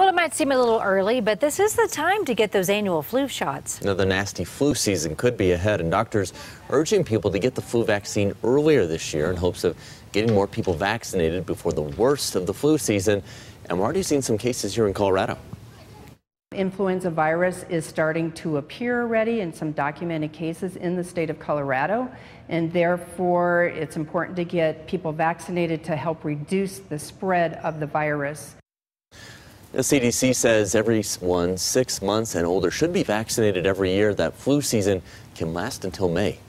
Well, it might seem a little early, but this is the time to get those annual flu shots. Now, the nasty flu season could be ahead, and doctors urging people to get the flu vaccine earlier this year in hopes of getting more people vaccinated before the worst of the flu season. And we're already seeing some cases here in Colorado. Influenza virus is starting to appear already in some documented cases in the state of Colorado, and therefore it's important to get people vaccinated to help reduce the spread of the virus. The CDC says everyone six months and older should be vaccinated every year. That flu season can last until May.